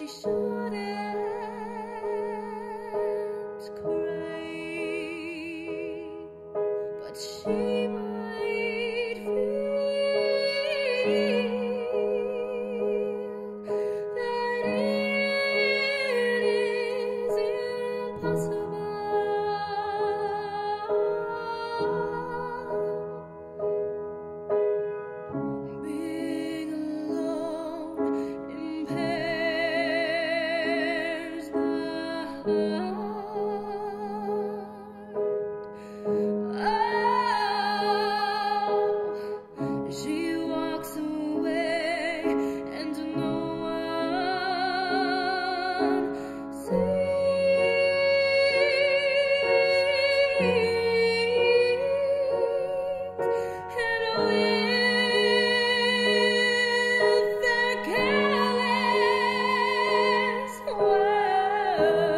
she shouldn't cry, but she words,